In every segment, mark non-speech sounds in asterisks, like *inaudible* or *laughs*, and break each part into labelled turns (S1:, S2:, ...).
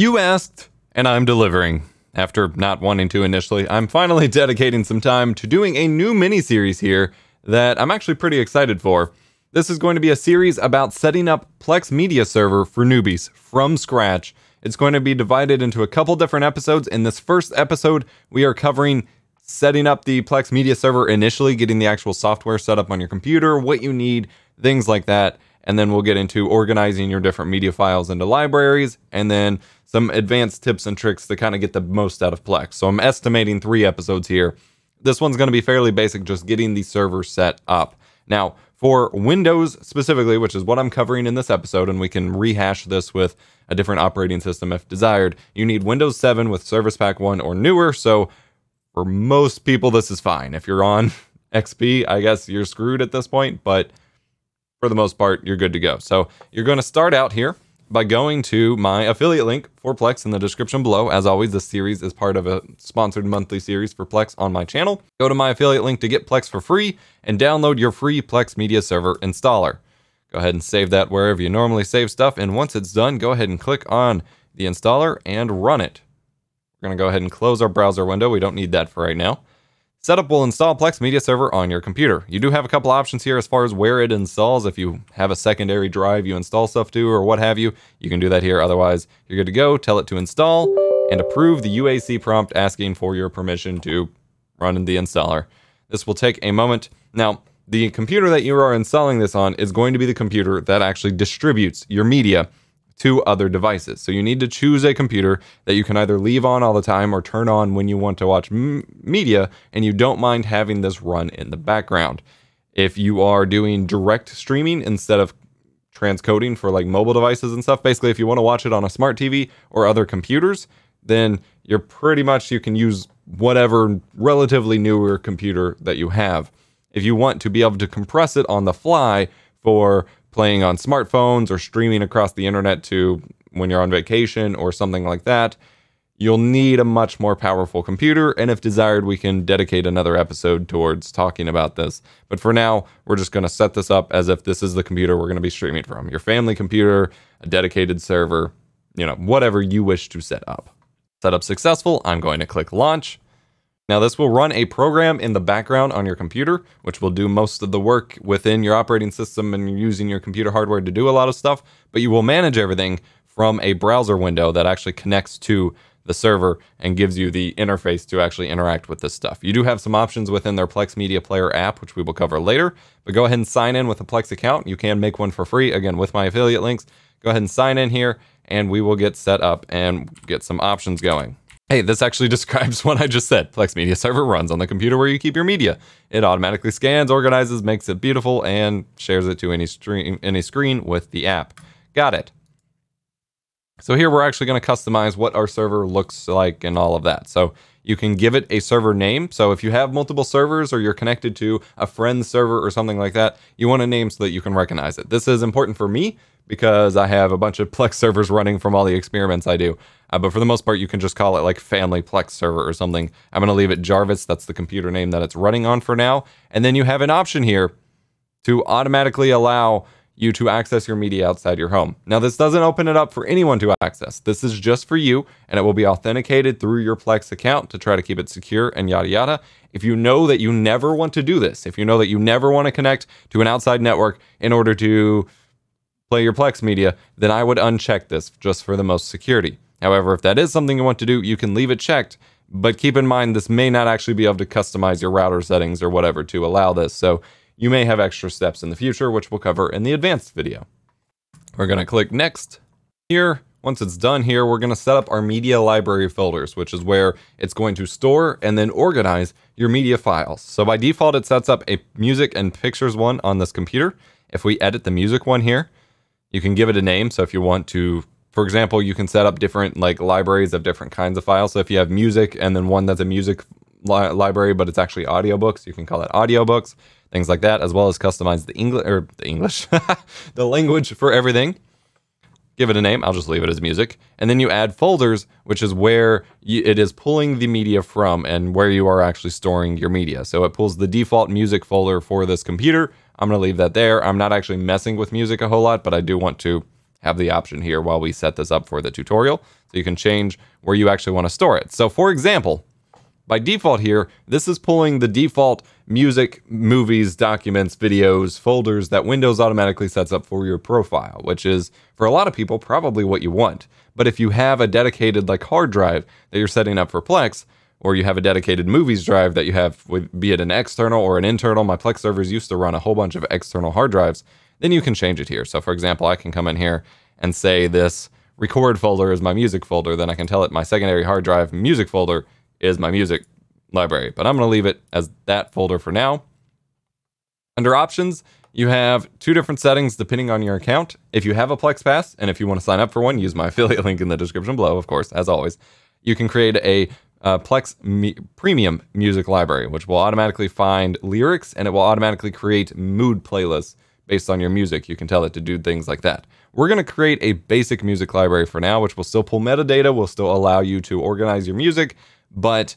S1: You asked, and I'm delivering. After not wanting to initially, I'm finally *laughs* dedicating some time to doing a new mini series here that I'm actually pretty excited for. This is going to be a series about setting up Plex Media Server for newbies from scratch. It's going to be divided into a couple different episodes. In this first episode, we are covering setting up the Plex Media Server initially, getting the actual software set up on your computer, what you need, things like that. And then we'll get into organizing your different media files into libraries, and then some advanced tips and tricks to kind of get the most out of Plex. So I'm estimating three episodes here. This one's going to be fairly basic, just getting the server set up. Now, for Windows specifically, which is what I'm covering in this episode, and we can rehash this with a different operating system if desired, you need Windows 7 with Service Pack 1 or newer. So for most people, this is fine. If you're on *laughs* XP, I guess you're screwed at this point, but for the most part, you're good to go. So you're going to start out here by going to my affiliate link for Plex in the description below. As always, this series is part of a sponsored monthly series for Plex on my channel. Go to my affiliate link to get Plex for free and download your free Plex Media Server installer. Go ahead and save that wherever you normally save stuff. And once it's done, go ahead and click on the installer and run it. We're going to go ahead and close our browser window. We don't need that for right now. Setup will install Plex Media Server on your computer. You do have a couple options here as far as where it installs. If you have a secondary drive you install stuff to or what have you, you can do that here. Otherwise, you're good to go. Tell it to install and approve the UAC prompt asking for your permission to run the installer. This will take a moment. Now, the computer that you are installing this on is going to be the computer that actually distributes your media to other devices. So you need to choose a computer that you can either leave on all the time or turn on when you want to watch m- media and you don't mind having this run in the background. If you are doing direct streaming instead of transcoding for like mobile devices and stuff, basically if you want to watch it on a smart TV or other computers, then you're pretty much you can use whatever relatively newer computer that you have. If you want to be able to compress it on the fly for playing on smartphones or streaming across the internet to when you're on vacation or something like that, you'll need a much more powerful computer. And if desired, we can dedicate another episode towards talking about this. But for now, we're just going to set this up as if this is the computer we're going to be streaming from your family computer, a dedicated server, you know, whatever you wish to set up. Setup successful. I'm going to click launch. Now this will run a program in the background on your computer, which will do most of the work within your operating system and using your computer hardware to do a lot of stuff, but you will manage everything from a browser window that actually connects to the server and gives you the interface to actually interact with this stuff. You do have some options within their Plex Media Player app, which we will cover later, but go ahead and sign in with a Plex account. You can make one for free, again, with my affiliate links. Go ahead and sign in here, and we will get set up and get some options going. Hey, this actually *laughs* describes what I just said. Plex Media Server runs on the computer where you keep your media. It automatically scans, organizes, makes it beautiful, and shares it to any stream, any screen with the app. Got it. So here we're actually going to customize what our server looks like and all of that. So you can give it a server name. So if you have multiple servers or you're connected to a friend's server or something like that, you want a name so that you can recognize it. This is important for me because I have a bunch of *laughs* Plex servers running from all the experiments I do. Uh, but for the most part, you can just call it like Family Plex Server or something. I'm going to leave it Jarvis. That's the computer name that it's running on for now. And then you have an option here to automatically allow you to access your media outside your home. Now, this doesn't open it up for anyone to access. This is just for you, and it will be authenticated through your Plex account to try to keep it secure and yada yada. If you know that you never want to do this, if you know that you never want to connect to an outside network in order to play your Plex media, then I would uncheck this just for the most security. However, if that is something you want to do, you can leave it checked, but keep in mind this may not actually be able to customize your router settings or whatever to allow this, so you may have extra steps in the future, which we'll cover in the advanced video. We're going to click next here. Once it's done here, we're going to set up our media library folders, which is where it's going to store and then organize your media files. So by default, it sets up a music and pictures one on this computer. If we edit the music one here, you can give it a name. So if you want to, for example, you can set up different like libraries of different kinds of files. So if you have music and then one that's a music li library, but it's actually audiobooks, you can call it audiobooks, things like that, as well as customize the English or er, the English, *laughs* the language for everything. Give it a name. I'll just leave it as music. And then you add folders, which is where you, it is pulling the media from and where you are actually storing your media. So it pulls the default music folder for this computer, I'm going to leave that there. I'm not actually messing with music a whole lot, but I do want to have the option here while we set this up for the tutorial. So you can change where you actually want to store it. So for example, by default here, this is pulling the default music, movies, documents, videos, folders that Windows automatically sets up for your profile, which is, for a lot of people, probably what you want. But if you have a dedicated like hard drive that you're setting up for Plex, or you have a dedicated movies drive that you have, be it an external or an internal, my Plex servers used to run a whole bunch of external hard drives, then you can change it here. So for example, I can come in here and say this record folder is my music folder, then I can tell it my secondary hard drive music folder is my music library. But I'm going to leave it as that folder for now. Under options, you have two different settings depending on your account. If you have a Plex Pass, and if you want to sign up for one, use my *laughs* affiliate link in the description below, of course, as always. You can create a uh, Plex me Premium music library, which will automatically find lyrics and it will automatically create mood playlists based on your music. You can tell it to do things like that. We're going to create a basic music library for now, which will still pull metadata, will still allow you to organize your music, but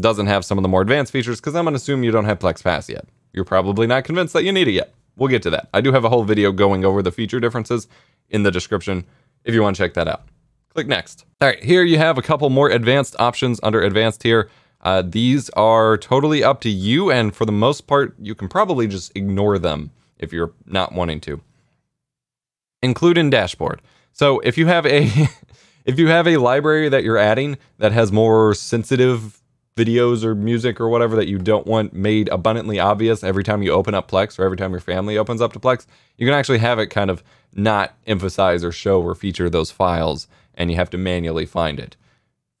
S1: doesn't have some of the more advanced features because I'm going to assume you don't have Plex Pass yet. You're probably not convinced that you need it yet. We'll get to that. I do have a whole video going over the feature differences in the description if you want to check that out. Click next. All right, here you have a couple more advanced options under advanced here. Uh, these are totally up to you, and for the most part, you can probably just ignore them if you're not wanting to. Include in dashboard. So if you have a *laughs* if you have a library that you're adding that has more sensitive videos or music or whatever that you don't want made abundantly obvious every time you open up Plex or every time your family opens up to Plex, you can actually have it kind of not emphasize or show or feature those files and you have to manually find it.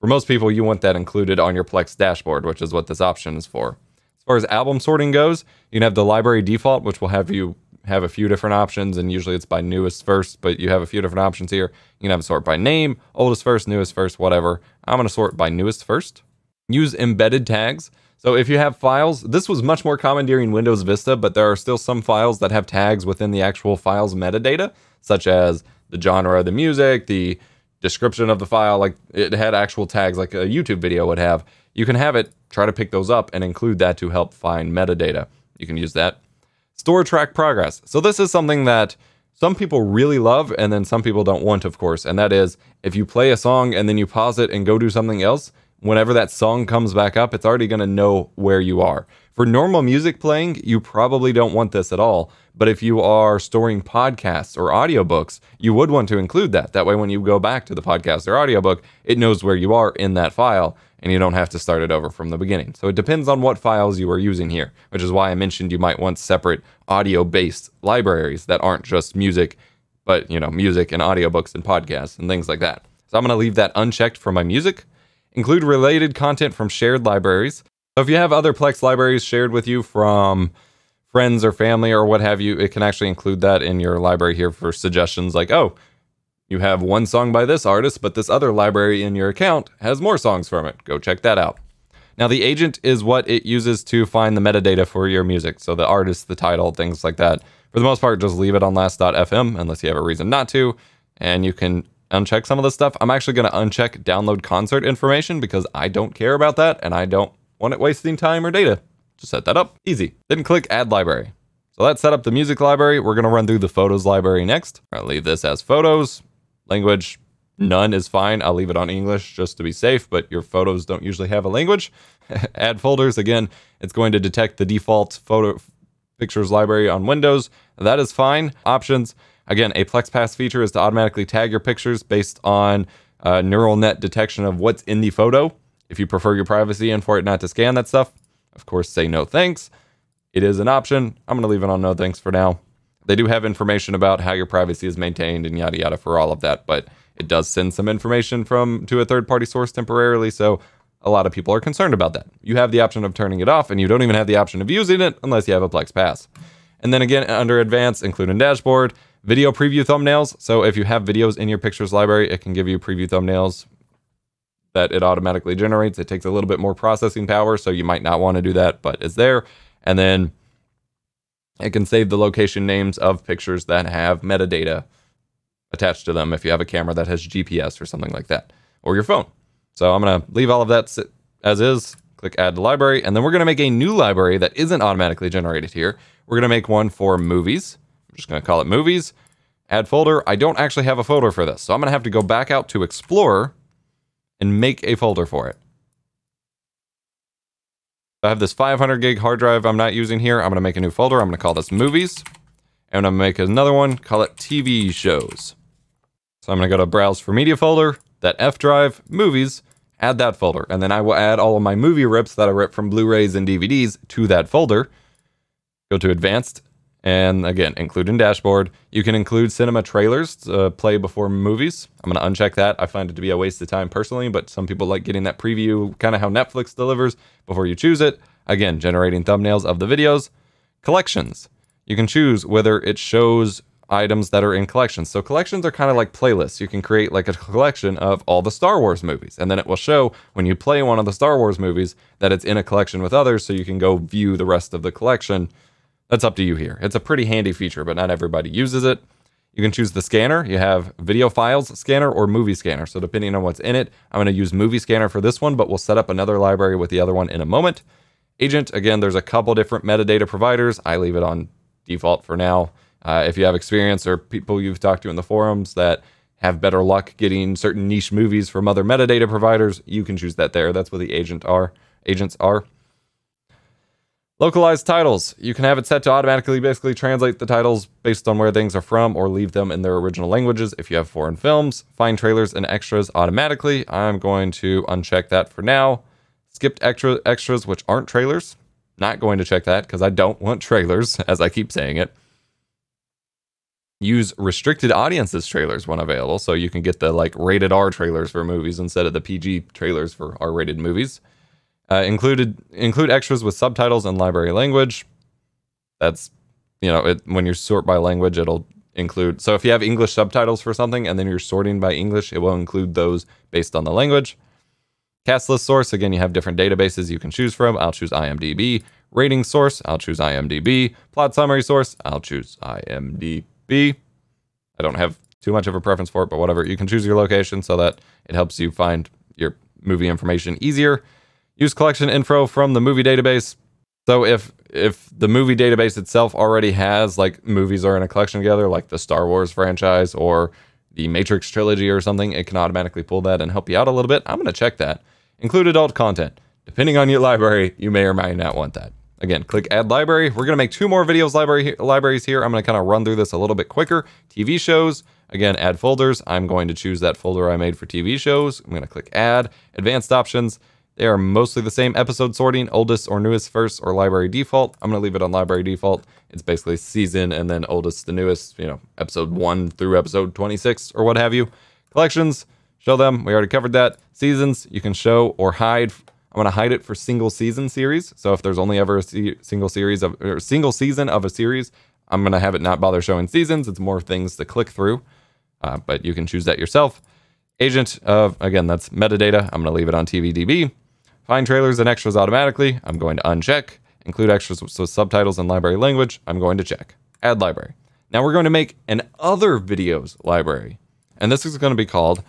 S1: For most people, you want that included on your Plex dashboard, which is what this option is for. As far as album sorting goes, you can have the library default, which will have you have a few different options, and usually it's by newest first, but you have a few different options here. You can have it sort by name, oldest first, newest first, whatever. I'm going to sort by newest first. Use embedded tags. So if you have files, this was much more common during Windows Vista, but there are still some files that have tags within the actual file's metadata, such as the genre of the music, the description of the file, like it had actual tags like a YouTube video would have. You can have it try to pick those up and include that to help find metadata. You can use that. Store track progress. So this is something that some people really love and then some people don't want, of course. And that is if you play a song and then you pause it and go do something else, whenever that song comes back up, it's already going to know where you are. For normal music playing, you probably don't want this at all. But if you are storing podcasts or audiobooks, you would want to include that. That way, when you go back to the podcast or audiobook, it knows where you are in that file and you don't have to start it over from the beginning. So it depends on what files you are using here, which is why I mentioned you might want separate audio based libraries that aren't just music, but you know, music and audiobooks and podcasts and things like that. So I'm going to leave that unchecked for my music Include related content from shared libraries. So if you have other Plex libraries shared with you from friends or family or what have you, it can actually include that in your library here for suggestions like, oh, you have one song by this artist, but this other library in your account has more songs from it. Go check that out. Now, the agent is what it uses to find the metadata for your music. So the artist, the title, things like that. For the most part, just leave it on last.fm unless you have a reason not to. And you can uncheck some of this stuff. I'm actually going to uncheck download concert information because I don't care about that and I don't want it wasting time or data. Just set that up. Easy. Then click add library. So that set up the music library. We're going to run through the photos library next. I'll leave this as photos. Language, none is fine. I'll leave it on English just to be safe, but your photos don't usually have a language. *laughs* add folders. Again, it's going to detect the default photo pictures library on Windows. That is fine. Options. Again, a PlexPass feature is to automatically tag your pictures based on uh, neural net detection of what's in the photo. If you prefer your privacy and for it not to scan that stuff, of course, say no thanks. It is an option. I'm going to leave it on no thanks for now. They do have information about how your privacy is maintained and yada yada for all of that, but it does send some information from to a third party source temporarily, so a lot of people are concerned about that. You have the option of turning it off, and you don't even have the option of using it unless you have a Plex Pass. And then again, under Advanced, including Dashboard, Video preview thumbnails. So if you have videos in your pictures library, it can give you preview thumbnails that it automatically generates. It takes a little bit more processing power, so you might not want to do that, but it's there. And then it can save the location names of pictures that have metadata attached to them if you have a camera that has GPS or something like that, or your phone. So I'm going to leave all of that as is, click add to library, and then we're going to make a new library that isn't automatically generated here. We're going to make one for movies. I'm just going to call it movies. add folder. I don't actually have a folder for this, so I'm going to have to go back out to Explorer and make a folder for it. I have this 500 gig hard drive I'm not using here. I'm going to make a new folder. I'm going to call this movies. And I'm going to make another one, call it TV shows. So I'm going to go to browse for media folder, that F drive, movies, add that folder. And then I will add all of my movie rips that I rip from Blu-rays and DVDs to that folder. Go to advanced and again, include in dashboard. You can include cinema trailers to play before movies. I'm going to uncheck that. I find it to be a waste of time personally, but some people like getting that preview, kind of how Netflix delivers before you choose it. Again, generating thumbnails of the videos. Collections. You can choose whether it shows items that are in collections. So collections are kind of like playlists. You can create like a collection of all the Star Wars movies, and then it will show when you play one of the Star Wars movies that it's in a collection with others, so you can go view the rest of the collection that's up to you here. It's a pretty handy feature, but not everybody uses it. You can choose the scanner. You have video files scanner or movie scanner. So depending on what's in it, I'm going to use movie scanner for this one, but we'll set up another library with the other one in a moment. Agent, again, there's a couple different metadata providers. I leave it on default for now. Uh, if you have experience or people you've talked to in the forums that have better luck getting certain niche movies from other metadata providers, you can choose that there. That's what the agent are. Agents are. Localized titles. You can have it set to automatically basically translate the titles based on where things are from or leave them in their original languages if you have foreign films. Find trailers and extras automatically. I'm going to uncheck that for now. Skipped extra extras which aren't trailers. Not going to check that because I don't want trailers, *laughs* as I keep saying it. Use restricted audiences trailers when available, so you can get the like rated R trailers for movies instead of the PG trailers for R rated movies. Uh, included include extras with subtitles and library language. That's you know it, when you sort by language, it'll include. So if you have English subtitles for something and then you're sorting by English, it will include those based on the language. Cast list source again, you have different databases you can choose from. I'll choose IMDb. Rating source, I'll choose IMDb. Plot summary source, I'll choose IMDb. I don't have too much of a preference for it, but whatever. You can choose your location so that it helps you find your movie information easier. Use collection info from the movie database. So if if the movie database itself already has like movies are in a collection together, like the Star Wars franchise or the Matrix trilogy or something, it can automatically pull that and help you out a little bit. I'm going to check that. Include adult content. Depending on your library, you may or may not want that. Again, click add library. We're going to make two more videos library libraries here. I'm going to kind of run through this a little bit quicker. TV shows, again, add folders. I'm going to choose that folder I made for TV shows. I'm going to click add, advanced options. They are mostly the same episode sorting, oldest or newest first or library default. I'm going to leave it on library default. It's basically season and then oldest the newest, you know, episode 1 through episode 26 or what have you. Collections, show them. We already covered that. Seasons, you can show or hide. I'm going to hide it for single season series. So if there's only ever a se single series of or single season of a series, I'm going to have it not bother showing seasons. It's more things to click through. Uh, but you can choose that yourself. Agent of, again, that's metadata. I'm going to leave it on TVDB. Find trailers and extras automatically. I'm going to uncheck. Include extras with subtitles and library language. I'm going to check. Add library. Now we're going to make an other videos library. And this is going to be called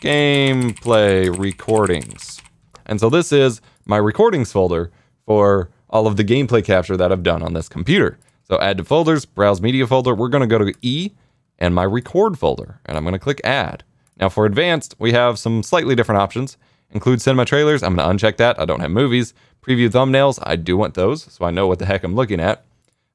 S1: gameplay recordings. And so this is my recordings folder for all of the gameplay capture that I've done on this computer. So add to folders, browse media folder. We're going to go to E and my record folder. And I'm going to click add. Now for advanced, we have some slightly different options. Include cinema trailers. I'm going to uncheck that. I don't have movies. Preview thumbnails. I do want those, so I know what the heck I'm looking at.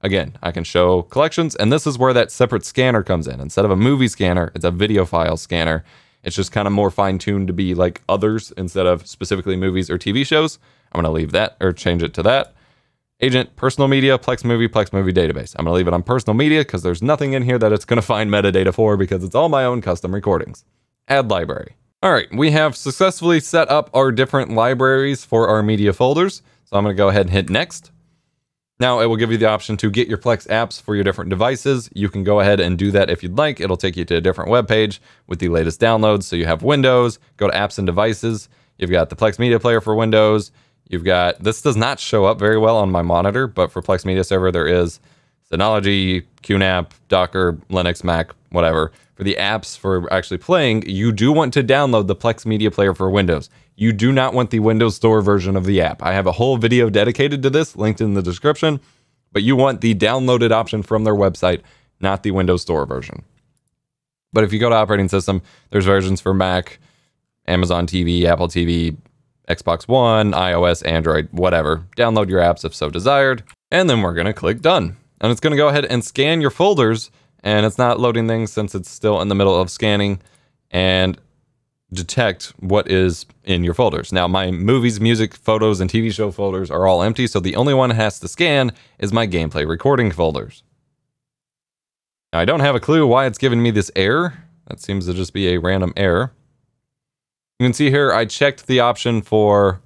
S1: Again, I can show collections, and this is where that separate scanner comes in. Instead of a movie scanner, it's a video file scanner. It's just kind of more fine tuned to be like others instead of specifically movies or TV shows. I'm going to leave that or change it to that. Agent, personal media, Plex movie, Plex movie database. I'm going to leave it on personal media because there's nothing in here that it's going to find metadata for because it's all my own custom recordings. Add library. All right, we have successfully set up our different libraries for our media folders. So I'm going to go ahead and hit next. Now it will give you the option to get your Plex apps for your different devices. You can go ahead and do that if you'd like. It'll take you to a different web page with the latest downloads. So you have Windows, go to apps and devices. You've got the Plex Media Player for Windows. You've got, this does not show up very well on my monitor, but for Plex Media Server, there is Synology, QNAP, Docker, Linux, Mac, whatever for the apps for actually playing, you do want to download the Plex Media Player for Windows. You do not want the Windows Store version of the app. I have a whole video dedicated to this, linked in the description, but you want the downloaded option from their website, not the Windows Store version. But if you go to operating system, there's versions for Mac, Amazon TV, Apple TV, Xbox One, iOS, Android, whatever. Download your apps if so desired. And then we're going to click done. And it's going to go ahead and scan your folders. And it's not loading things since it's still in the middle of scanning and detect what is in your folders. Now, my movies, music, photos, and TV show folders are all empty. So the only one it has to scan is my gameplay recording folders. Now, I don't have a clue why it's giving me this error. That seems to just be a random error. You can see here I checked the option for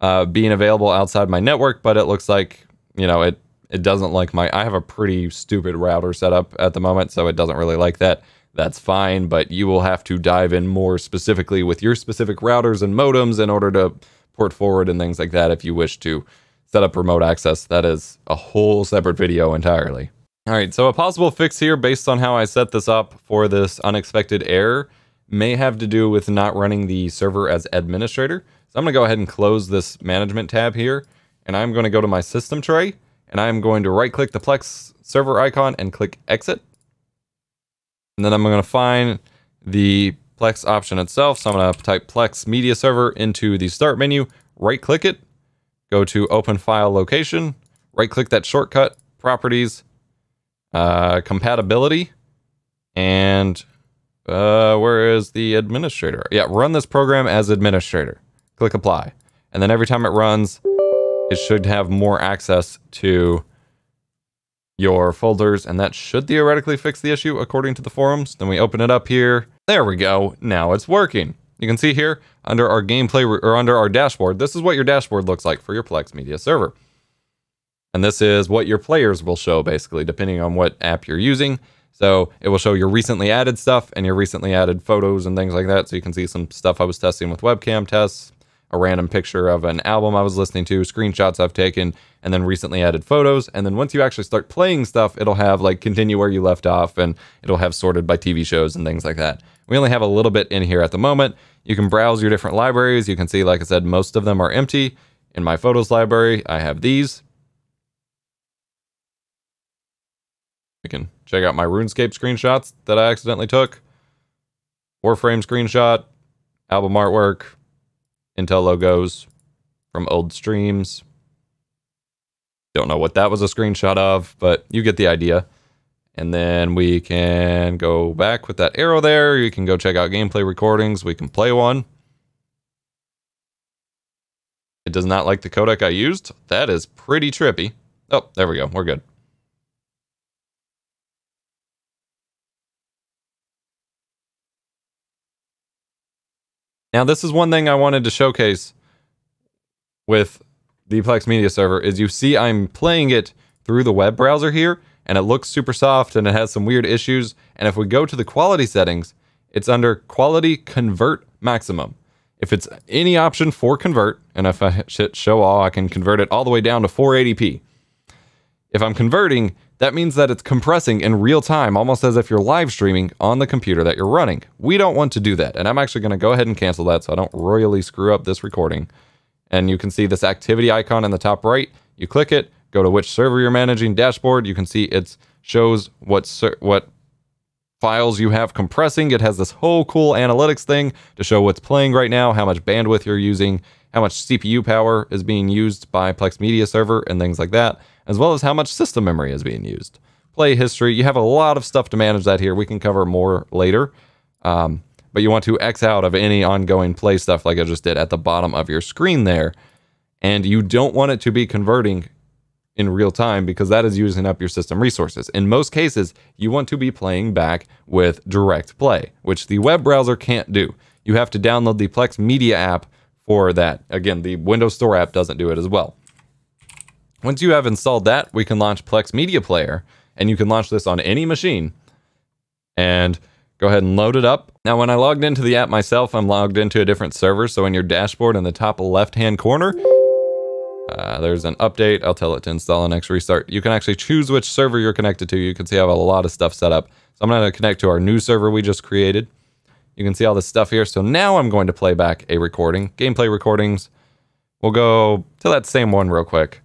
S1: uh, being available outside my network, but it looks like, you know, it, it doesn't like my... I have a pretty stupid router set up at the moment, so it doesn't really like that. That's fine, but you will have to dive in more specifically with your specific routers and modems in order to port forward and things like that if you wish to set up remote access. That is a whole separate video entirely. All right, so a possible fix here based on how I set this up for this unexpected error may have to do with not running the server as administrator. So I'm gonna go ahead and close this management tab here, and I'm gonna go to my system tray, and I'm going to right click the Plex server icon and click exit. And then I'm gonna find the Plex option itself. So I'm gonna type Plex media server into the start menu, right click it, go to open file location, right click that shortcut, properties, uh, compatibility, and uh, where is the administrator? Yeah, run this program as administrator. Click apply. And then every time it runs, it should have more access to your folders, and that should theoretically fix the issue according to the forums. Then we open it up here. There we go. Now it's working. You can see here under our gameplay or under our dashboard, this is what your dashboard looks like for your Plex Media server. And this is what your players will show basically, depending on what app you're using. So it will show your recently added stuff and your recently added photos and things like that. So you can see some stuff I was testing with webcam tests, a random picture of an album I was listening to, screenshots I've taken, and then recently added photos. And then once you actually start playing stuff, it'll have like continue where you left off and it'll have sorted by TV shows and things like that. We only have a little bit in here at the moment. You can browse your different libraries. You can see, like I said, most of them are empty. In my photos library, I have these. We can check out my RuneScape screenshots that I accidentally took. Warframe screenshot, album artwork, Intel logos from old streams. Don't know what that was a screenshot of, but you get the idea. And then we can go back with that arrow there. You can go check out gameplay recordings. We can play one. It does not like the codec I used. That is pretty trippy. Oh, there we go. We're good. Now, this is one thing I wanted to showcase with the Plex Media Server is you see I'm playing it through the web browser here, and it looks super soft and it has some weird issues. And if we go to the quality settings, it's under Quality Convert Maximum. If it's any option for convert, and if I hit show all, I can convert it all the way down to 480p. If I'm converting, that means that it's compressing in real time, almost as if you're live streaming on the computer that you're running. We don't want to do that, and I'm actually going to go ahead and cancel that so I don't royally screw up this recording. And you can see this activity icon in the top right. You click it, go to which server you're managing, dashboard. You can see it shows what what files you have compressing. It has this whole cool analytics thing to show what's playing right now, how much bandwidth you're using, how much CPU power is being used by Plex Media Server, and things like that as well as how much system memory is being used. Play history, you have a lot of stuff to manage that here. We can cover more later. Um, but you want to X out of any ongoing play stuff like I just did at the bottom of your screen there. And you don't want it to be converting in real time because that is using up your system resources. In most cases, you want to be playing back with direct play, which the web browser can't do. You have to download the Plex Media app for that. Again, the Windows Store app doesn't do it as well. Once you have installed that, we can launch Plex Media Player, and you can launch this on any machine. And go ahead and load it up. Now, when I logged into the app myself, I'm logged into a different server. So in your dashboard in the top left-hand corner, uh, there's an update. I'll tell it to install and X restart. You can actually choose which server you're connected to. You can see I have a lot of stuff set up. So I'm going to connect to our new server we just created. You can see all this stuff here. So now I'm going to play back a recording, gameplay recordings. We'll go to that same one real quick.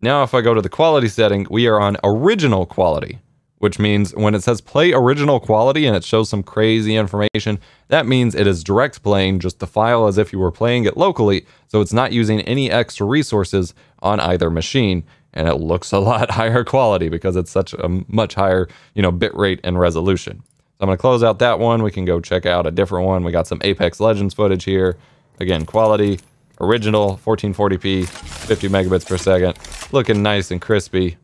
S1: Now if I go to the quality setting, we are on original quality, which means when it says play original quality and it shows some crazy information, that means it is direct playing just the file as if you were playing it locally, so it's not using any extra resources on either machine, and it looks a *laughs* lot higher quality because it's such a much higher, you know, bit rate and resolution. So I'm going to close out that one. We can go check out a different one. We got some Apex Legends footage here. Again, quality, original, 1440p, 50 megabits per second. Looking nice and crispy.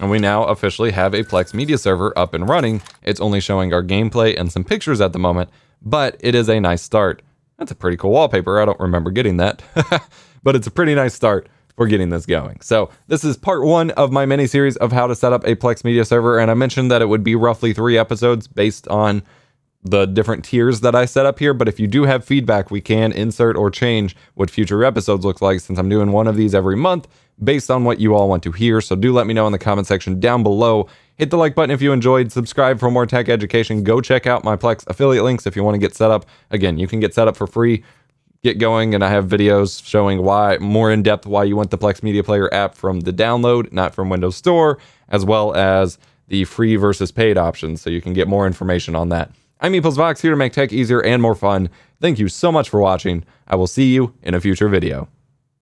S1: And we now officially have a Plex media server up and running. It's only showing our gameplay and some pictures at the moment, but it is a nice start. That's a pretty cool wallpaper. I don't remember getting that, *laughs* but it's a pretty nice start for getting this going. So this is part one of my mini series of how to set up a Plex media server. And I mentioned that it would be roughly three episodes based on the different tiers that I set up here. But if you do have feedback, we can insert or change what future episodes look like since I'm doing one of these every month based on what you all want to hear. So do let me know in the comment section down below. Hit the like button if you enjoyed, subscribe for more tech education. Go check out my Plex affiliate links if you want to get set up. Again, you can get set up for free. Get going, and I have videos showing why more in depth why you want the Plex Media Player app from the download, not from Windows Store, as well as the free versus paid options, so you can get more information on that. I'm EposVox here to make tech easier and more fun. Thank you so much for watching. I will see you in a future video.